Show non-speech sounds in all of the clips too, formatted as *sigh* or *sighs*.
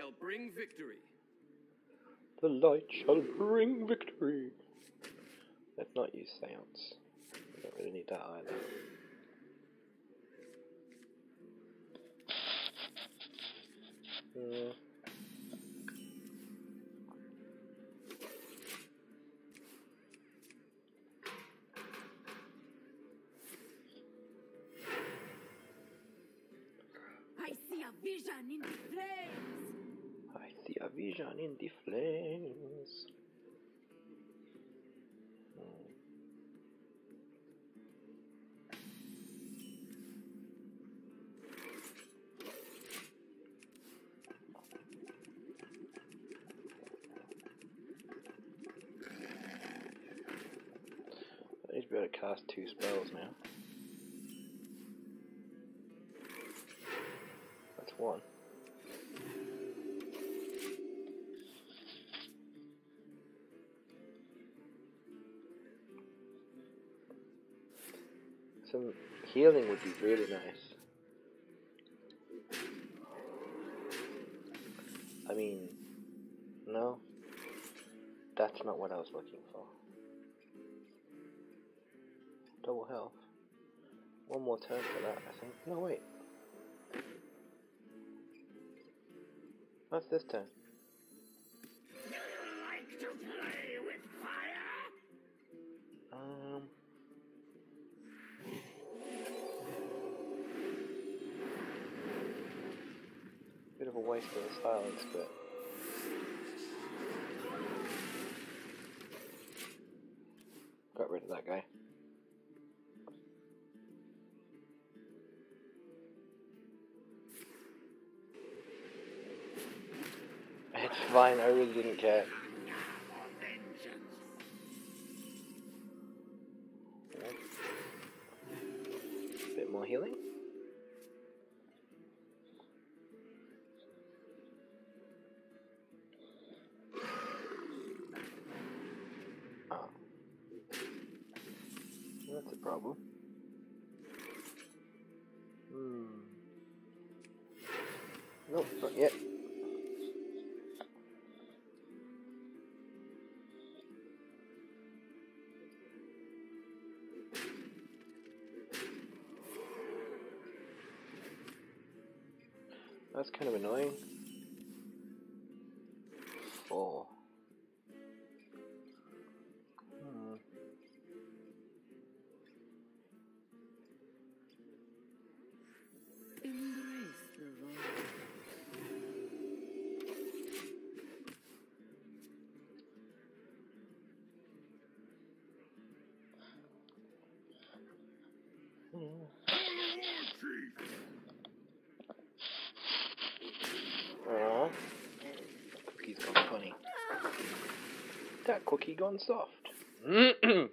shall bring victory. The light shall bring victory. Let's not use seance. We don't really need that either. Hmm. I see a vision in the flames. A vision in the flames. I need to be able to cast two spells now. Would be really nice. I mean, no, that's not what I was looking for. Double health. One more turn for that, I think. No, wait. What's this turn? Waste of the silence, but. Got rid of that guy. It's fine, I really didn't care. Problem. Hmm. Nope, not yet. That's kind of annoying. That cookie gone soft. hmm.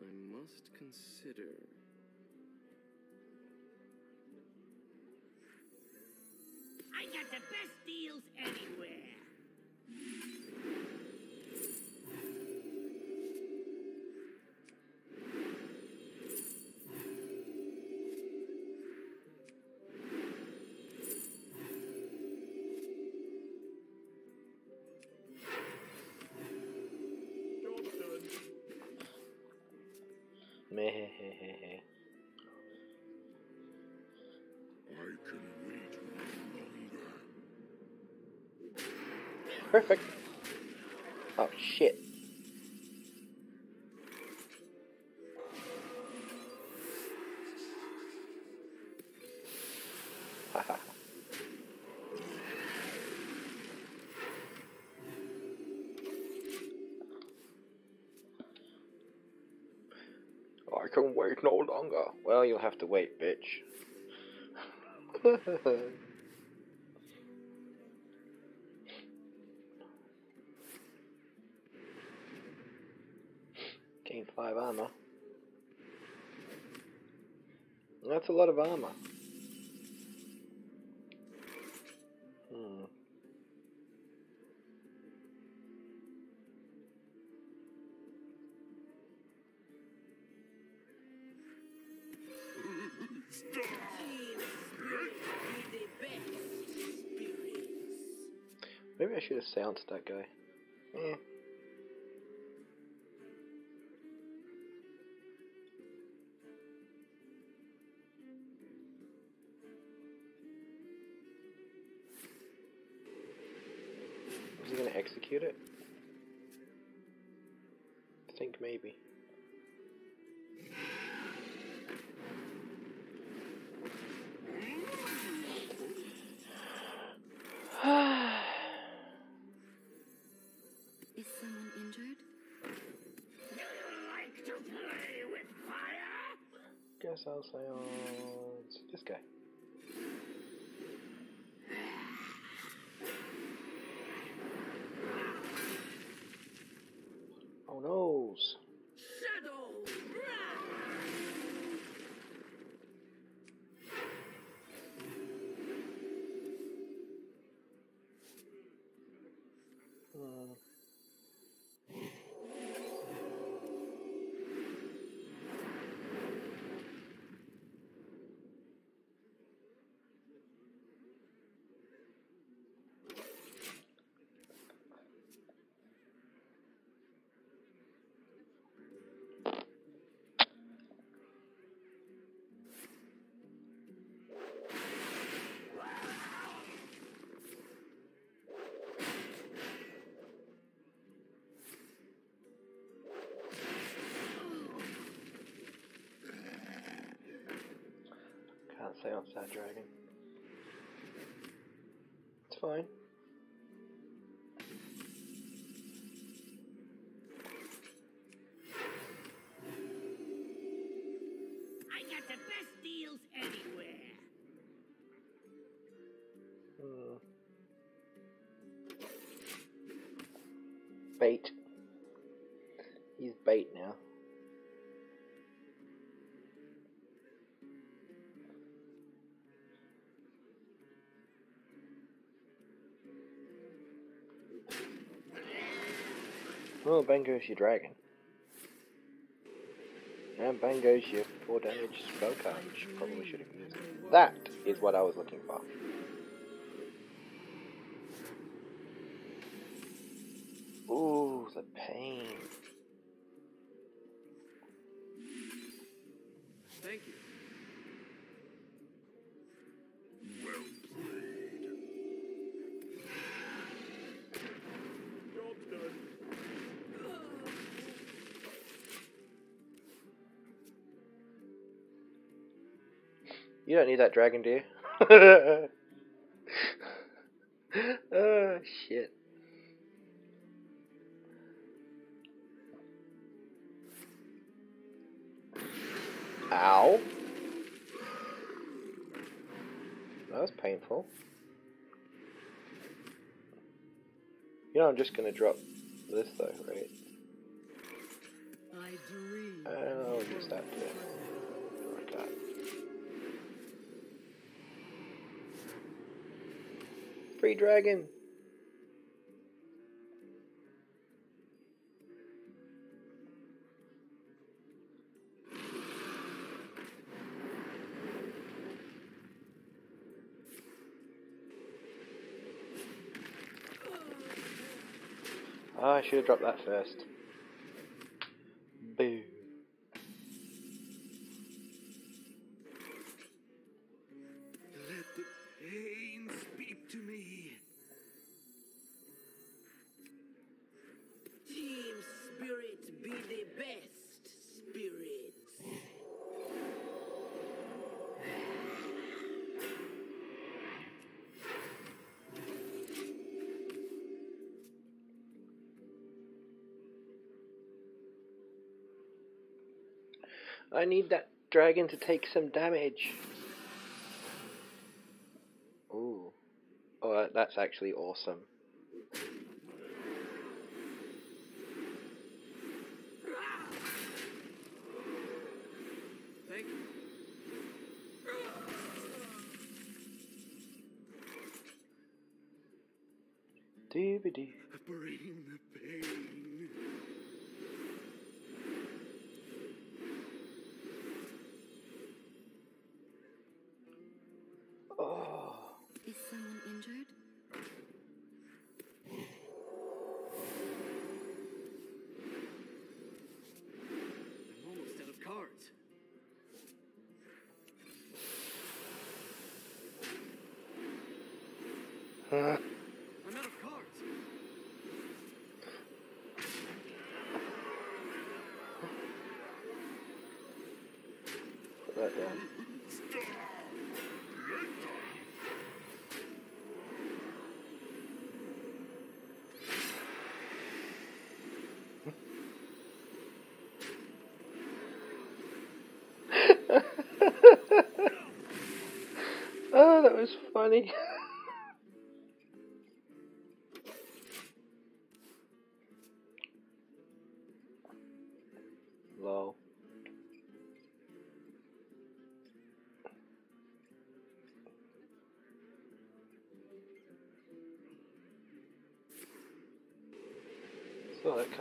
I must consider. Perfect. Oh shit. *laughs* I can wait no longer. Well, you'll have to wait, bitch. *laughs* need five armor. That's a lot of armor. Hmm. Maybe I should have silenced that guy. Eh. Execute it? I think maybe. *sighs* Is someone injured? Do you like to play with fire? Guess I'll silence oh, this guy. Oh noes! Shadow Hmm. Can't silence that dragon. It's fine. Bait. He's bait now. Oh, bang goes your dragon. And bang goes your 4 damage spell card, which probably should have used. That is what I was looking for. The pain. Thank you. Well played. Job done. You don't need that dragon, do you? *laughs* oh, shit. Ow. That was painful. You know, I'm just gonna drop this though, right? I dream. Oh, use that to like that. Free dragon. Oh, I should have dropped that first. Boo. I need that dragon to take some damage. Ooh. Oh, that's actually awesome. Doobity. Bring the pain. *laughs* oh, that was funny.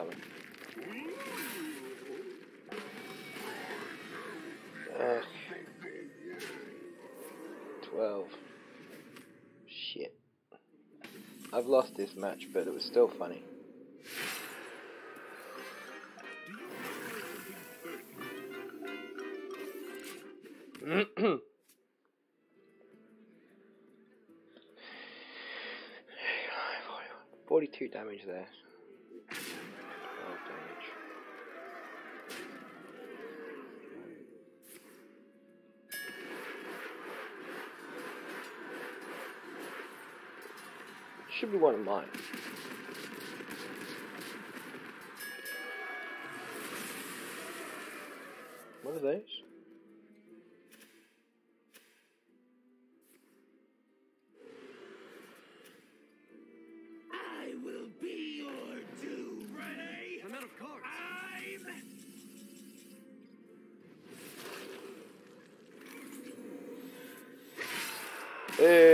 Coming. Ugh. Twelve. Shit. I've lost this match, but it was still funny. *clears throat* Forty-two damage there. Should be one of mine. What are these? I will be your doom. Ready? I'm out of cards. I'm. Hey!